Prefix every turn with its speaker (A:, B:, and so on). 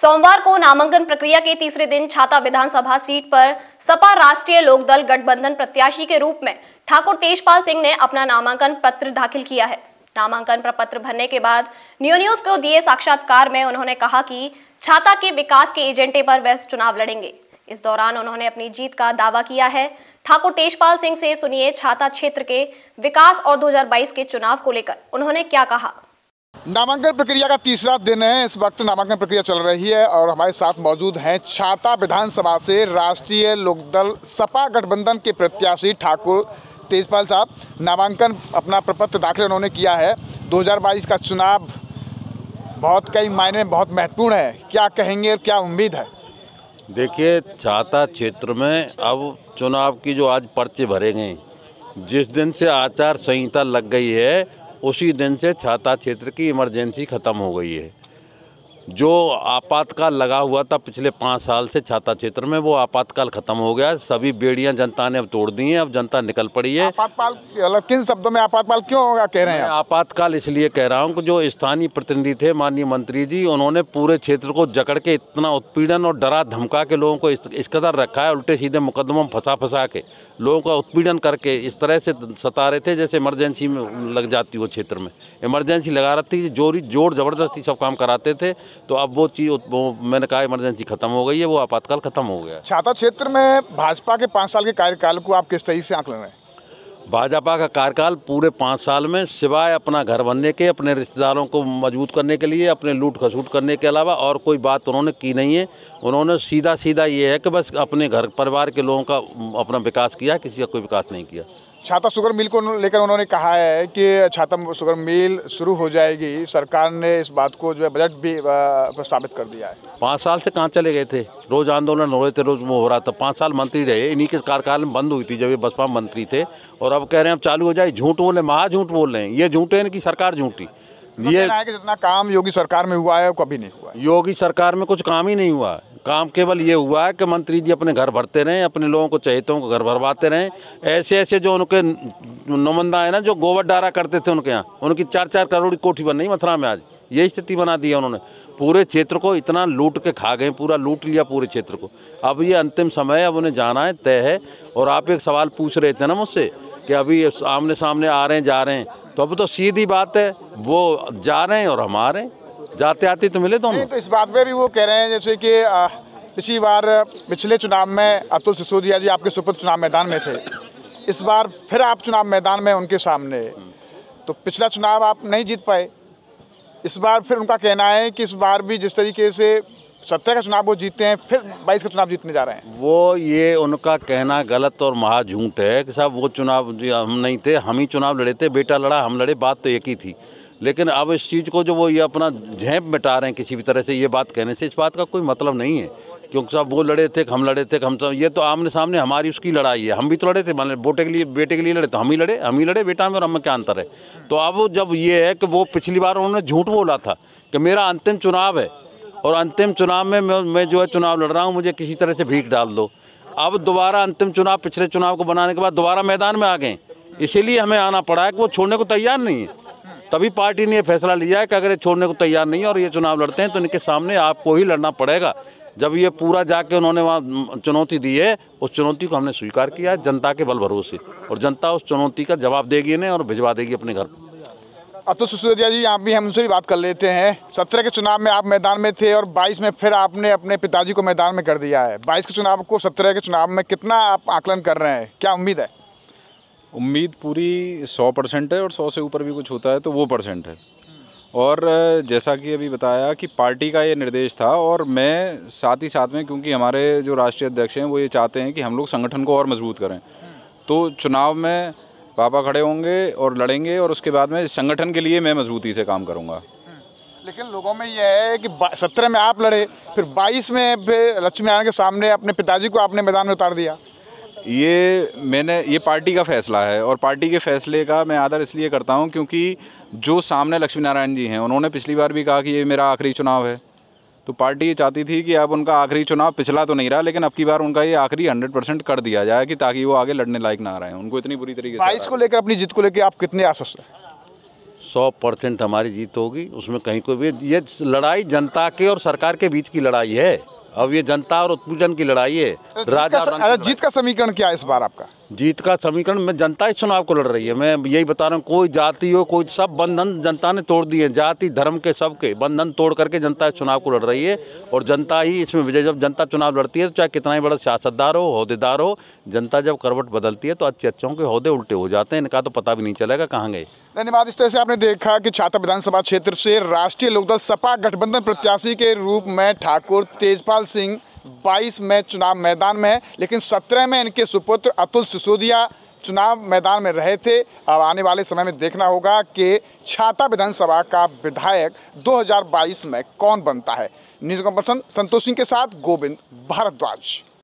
A: सोमवार को नामांकन प्रक्रिया के तीसरे दिन छाता विधानसभा सीट पर सपा राष्ट्रीय लोकदल गठबंधन प्रत्याशी के रूप में ठाकुर तेजपाल सिंह ने अपना नामांकन पत्र दाखिल किया है। नामांकन प्रपत्र भरने के बाद न्यू न्यूज़ को दिए साक्षात्कार में उन्होंने कहा कि छाता के विकास के एजेंडे पर वह चुनाव लड़ेंगे। इस दौरान उन्होंने अपनी जीत का दावा किया है। ठाकुर तेजपाल सिंह से सुनिए छाता क्षेत्र के विकास और 2022 के चुनाव को लेकर। उन्होंने क्या कहा?
B: नामांकन प्रक्रिया का तीसरा दिन है। इस वक्त नामांकन प्रक्रिया चल रही है और हमारे साथ मौजूद हैं छाता विधानसभा से राष्ट्रीय लोकदल सपा गठबंधन के प्रत्याशी ठाकुर तेजपाल साहब। नामांकन अपना प्रपत्र दाखिल उन्होंने किया है। 2022 का चुनाव बहुत कई मायने में बहुत महत्वपूर्ण है। क्या कहेंगे और क्या उम्मीद है?
C: देखिए, छाता क्षेत्र में अब चुनाव की जो आज पर्चे भरे गए जिस दिन से आचार संहिता लग गई है उसी दिन से छाता क्षेत्र की इमरजेंसी ख़त्म हो गई है। जो आपातकाल लगा हुआ था पिछले पाँच साल से छाता क्षेत्र में वो आपातकाल खत्म हो गया। सभी बेड़ियाँ जनता ने अब तोड़ दी हैं अब जनता निकल पड़ी है।
B: आपातकाल मतलब किन शब्दों में आपातकाल क्यों होगा कह रहे हैं
C: आपातकाल इसलिए कह रहा हूँ कि जो स्थानीय प्रतिनिधि थे माननीय मंत्री जी उन्होंने पूरे क्षेत्र को जकड़ के इतना उत्पीड़न और डरा धमका के लोगों को इस, इस कदर रखा है उल्टे सीधे मुकदमों में फंसा फंसा के। लोगों का उत्पीड़न करके इस तरह से सता रहे थे जैसे इमरजेंसी में लग जाती वो क्षेत्र में। इमरजेंसी लगा रही थी, जोरी, ज़ोर ज़बरदस्ती सब काम कराते थे तो अब वो चीज़, वो मैंने कहा इमरजेंसी ख़त्म हो गई है, वो आपातकाल ख़त्म हो गया
B: छाता क्षेत्र में भाजपा के पाँच साल के कार्यकाल को आप किस तरीके से आंकलन हैं?
C: भाजपा का कार्यकाल पूरे पाँच साल में सिवाय अपना घर बनने के, अपने रिश्तेदारों को मज़बूत करने के लिए, अपने लूट खसूट करने के अलावा और कोई बात उन्होंने की नहीं है। उन्होंने सीधा सीधा ये है कि बस अपने घर परिवार के लोगों का, अपना विकास किया, किसी का कोई विकास नहीं किया।
B: छाता शुगर मिल को लेकर उन्होंने कहा है कि छाता शुगर मिल शुरू हो जाएगी। सरकार ने इस बात को जो है बजट भी प्रस्तावित कर दिया है।
C: पाँच साल से कहाँ चले गए थे? रोज आंदोलन हो रहे थे रोज वो हो रहा था। पाँच साल मंत्री रहे। इन्हीं के कार्यकाल में बंद हुई थी जब ये बसपा मंत्री थे। और अब कह रहे हैं अब चालू हो जाए। झूठ बोले महा झूठ बोल रहे हैं। ये झूठे हैं कि सरकार झूठी। ये
B: कि जितना काम योगी सरकार में हुआ है वो कभी नहीं हुआ
C: योगी सरकार में कुछ काम ही नहीं हुआ। काम केवल ये हुआ है कि मंत्री जी अपने घर भरते रहें, अपने लोगों को चहेतों को घर भरवाते रहें। ऐसे ऐसे जो उनके नुमाइंदा है ना, जो गोबर डारा करते थे उनके यहाँ, उनकी चार चार करोड़ की कोठी बन रही मथुरा में आज। यही स्थिति बना दी है उन्होंने। पूरे क्षेत्र को इतना लूट के खा गए, पूरा लूट लिया पूरे क्षेत्र को। अब ये अंतिम समय है, अब उन्हें जाना है, तय है। और आप एक सवाल पूछ रहे थे ना मुझसे कि अभी आमने सामने आ रहे हैं, जा रहे हैं तो अब तो सीधी बात है, वो जा रहे हैं और हम आ रहे हैं। जाते आते तो मिले दोनों?
B: तो इस बात पे भी वो कह रहे हैं जैसे कि पिछली बार पिछले चुनाव में अतुल सिसोदिया जी आपके सुपुत्र चुनाव मैदान में थे। इस बार फिर आप चुनाव मैदान में उनके सामने। तो पिछला चुनाव आप नहीं जीत पाए। इस बार फिर उनका कहना है कि इस बार भी जिस तरीके से सत्रह का चुनाव वो जीते हैं फिर बाईस का चुनाव जीतने जा रहे हैं।
C: वो ये उनका कहना गलत और महा झूठ है कि साहब वो चुनाव हम नहीं थे हम ही चुनाव लड़े थे बेटा लड़ा हम लड़े बात तो एक ही थी। लेकिन अब इस चीज़ को जो वो ये अपना झेप मिटा रहे हैं किसी भी तरह से, ये बात कहने से इस बात का कोई मतलब नहीं है। क्योंकि साहब वो लड़े थे, हम लड़े थे, हम सब, ये तो आमने सामने हमारी उसकी लड़ाई है। हम भी तो लड़े थे, मान बोटे के लिए, बेटे के लिए लड़े तो हम ही लड़े, हम ही लड़े बेटा में और हम क्या अंतर है। तो अब जब ये है कि वो पिछली बार उन्होंने झूठ बोला था कि मेरा अंतिम चुनाव है, और अंतिम चुनाव में मैं मैं जो है चुनाव लड़ रहा हूँ, मुझे किसी तरह से भीख डाल दो। अब दोबारा अंतिम चुनाव, पिछले चुनाव को बनाने के बाद दोबारा मैदान में आ गए। इसीलिए हमें आना पड़ा है कि वो छोड़ने को तैयार नहीं है। तभी पार्टी ने ये फैसला लिया है कि अगर ये छोड़ने को तैयार नहीं है और ये चुनाव लड़ते हैं तो इनके सामने आपको ही लड़ना पड़ेगा। जब ये पूरा जाके उन्होंने वहाँ चुनौती दी है, उस चुनौती को हमने स्वीकार किया है, जनता के बल भरोसे। और जनता उस चुनौती का जवाब देगी इन्हें और भिजवा देगी अपने घर
B: अब तो सिसोदिया जी, आप भी हम उनसे भी बात कर लेते हैं। सत्रह के चुनाव में आप मैदान में थे और बाईस में फिर आपने अपने पिताजी को मैदान में कर दिया है। बाईस के चुनाव को सत्रह के चुनाव में कितना आप आकलन कर रहे हैं? क्या उम्मीद है?
D: उम्मीद पूरी सौ परसेंट है और सौ से ऊपर भी कुछ होता है तो वो परसेंट है। और जैसा कि अभी बताया कि पार्टी का ये निर्देश था और मैं साथ ही साथ में, क्योंकि हमारे जो राष्ट्रीय अध्यक्ष हैं, वो ये चाहते हैं कि हम लोग संगठन को और मज़बूत करें। तो चुनाव में पापा खड़े होंगे और लड़ेंगे और उसके बाद में संगठन के लिए मैं मजबूती से काम करूँगा।
B: लेकिन लोगों में यह है कि सत्रह में आप लड़े, फिर बाईस में लक्ष्मी नारायण के सामने अपने पिताजी को आपने मैदान में उतार दिया।
D: ये मैंने ये पार्टी का फैसला है और पार्टी के फैसले का मैं आदर इसलिए करता हूँ क्योंकि जो सामने लक्ष्मी नारायण जी हैं उन्होंने पिछली बार भी कहा कि ये मेरा आखिरी चुनाव है। तो पार्टी ये चाहती थी कि अब उनका आखिरी चुनाव पिछला तो नहीं रहा लेकिन अब की बार उनका ये आखिरी हंड्रेड परसेंट कर दिया जाए कि ताकि वो आगे लड़ने लायक ना रहे। उनको इतनी बुरी तरीके से
B: बाईस को लेकर अपनी जीत को लेकर आप कितने आश्वस्त हैं?
C: सौ परसेंट हमारी जीत होगी उसमें कहीं कोई भी ये लड़ाई जनता के और सरकार के बीच की लड़ाई है। अब ये जनता और उत्पूजन की लड़ाई है राजा।
B: जीत का समीकरण क्या है इस बार आपका
C: जीत का समीकरण, में जनता इस चुनाव को लड़ रही है। मैं यही बता रहा हूँ, कोई जाति हो, कोई सब बंधन जनता ने तोड़ दिए जाति, धर्म के सबके बंधन तोड़ करके जनता चुनाव को लड़ रही है और जनता ही इसमें विजय, जब जनता चुनाव लड़ती है तो चाहे कितना ही बड़ा सियासतदार हो अहदेदार हो, जनता जब करवट बदलती है तो अच्छे अच्छों के अहदे उल्टे हो जाते हैं। इनका तो पता भी नहीं चलेगा कहाँ गए।
B: धन्यवाद। इस तरह से आपने देखा कि छाता विधानसभा क्षेत्र से राष्ट्रीय लोकदल सपा गठबंधन प्रत्याशी के रूप में ठाकुर तेजपाल सिंह 22 में चुनाव मैदान में है, लेकिन 17 में इनके सुपुत्र अतुल सिसोदिया चुनाव मैदान में रहे थे। अब आने वाले समय में देखना होगा कि छाता विधानसभा का विधायक 2022 में कौन बनता है। न्यूज़ पर्सन संतोष सिंह के साथ गोविंद भारद्वाज।